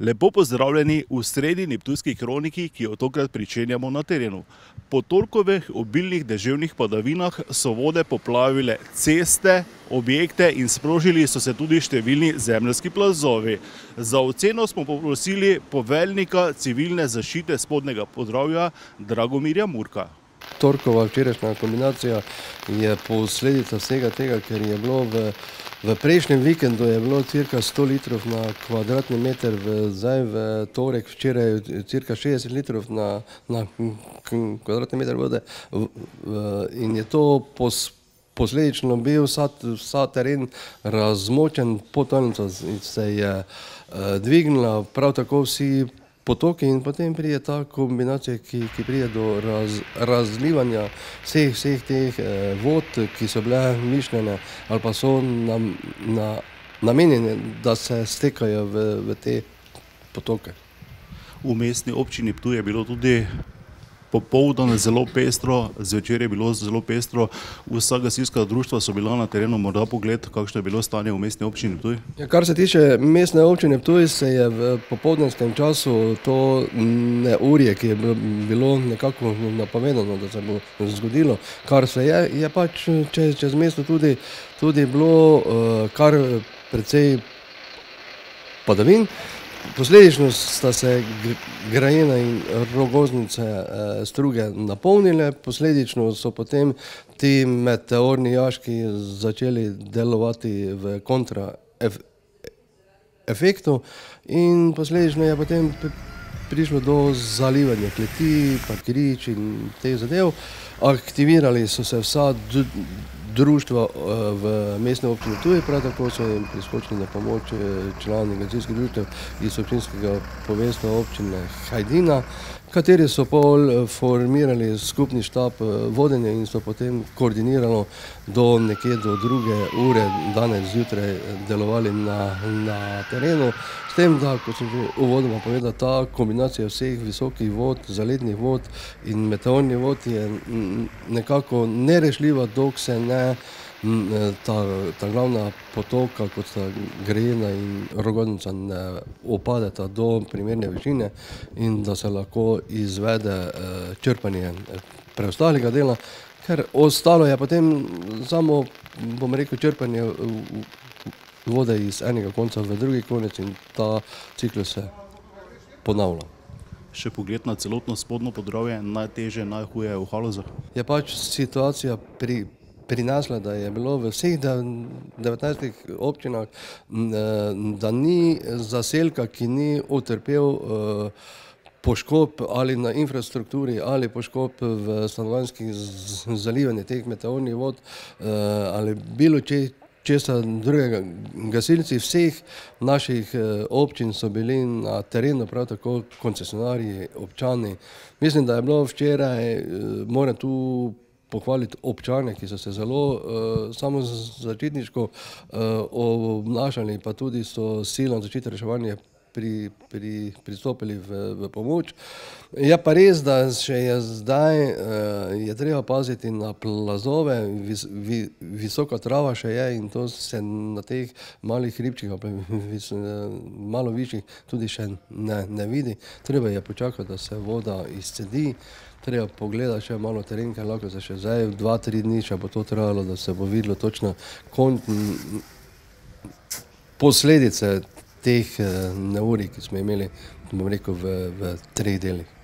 Lepo pozdravljeni v sredini Ptujski kroniki, ki jo tokrat pričenjamo na terenu. Po torkovih obilnih deževnih padavinah so vode poplavile ceste, objekte in sprožili so se tudi številni zemljski plazovi. Za oceno smo poprosili poveljnika civilne zaščite spodnjega podravja Dragomirja Murka. Torkova včerajšnja kombinacija je posledica vsega tega, ker je bilo v v prejšnjem vikendu je bilo cirka sto litrov na kvadratni meter, v zdaj v torek včeraj cirka šestdeset litrov na na kvadratni meter vode. In je to posledično bil vsa teren razmočen, podtalnica se je dvignila, prav tako vsi potoki in potem pride ta kombinacija, ki ki pride do razlivanja vseh vseh teh vod, ki so bile mišljene ali pa so namenjene, da se stekajo v v te potoke. V Mestni občini Ptuj je bilo tudi popoldan zelo pestro, zvečer je bilo zelo pestro. Vsa gasilska društva so bila na terenu, morda pogled, kakšno je bilo stanje v Mestni občini Ptuj? Ja, kar se tiče Mestne občine Ptuj, se je v popoldanskem času to neurje, ki je bilo nekako napovedano, da se bo zgodilo, kar se je, je pač čez mesto tudi tudi bilo kar precej padavin. Posledično sta se Grajena in Rogoznice struge napolnile, posledično so potem ti meteorni jaški začeli delovati v kontra efektu in posledično je potem prišlo do zalivanja kleti, parkirišč in teh zadev. Aktivirali so se vsa društva v Mestni občini Ptuj, prav tako so jim priskočili na pomoč člani gasilskih društev iz občinskega poveljstva Občine Hajdina, kateri so pol formirali skupni štab vodenja in so potem koordinirano do nekje do druge ure danes zjutraj delovali na na terenu. Tem, da, kot sem že uvodoma povedal, ta kombinacija vseh visokih vod, zalednih vod in meteornih vod je nekako nerešljiva, dokler se ne ta ta glavna potoka, kot sta Grajena in Rogoznica, ne upadeta do primerne višine in da se lahko izvede črpanje preostalega dela. Ker ostalo je potem samo, bom rekel, črpanje vode iz enega konca v drugi konec in ta ciklus se ponavlja. Še pogled na celotno spodnje Podravje, najtežje, najhuje v Halozah? Je pač situacija prinesla, da je bilo v vseh devetnajstih občinah, da ni zaselka, ki ni utrpel poškodb ali na infrastrukturi ali poškodb v stanovanjskih zalivanjih teh meteornih vod ali bilo česa drugega. Gasilci vseh naših občin so bili na terenu, prav tako koncesionarji, občani. Mislim, da je bilo včeraj, moram tu pohvaliti občane, ki so se zelo samozaščitniško obnašali, pa tudi so silam zaščite in reševanja pristopili v v pomoč. Je pa res, da še je zdaj je treba paziti na plazove, visoka trava še je in to se na teh malih hribčkih ali pa malo višjih tudi še ne ne vidi. Treba je počakati, da se voda izcedi, treba pogledati še malo teren, ker lahko se še zdaj dva, tri dni še bo to trajalo, da se bo videlo točno posledice teh neurij, ki smo imeli, bom rekel, v v treh delih.